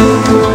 you.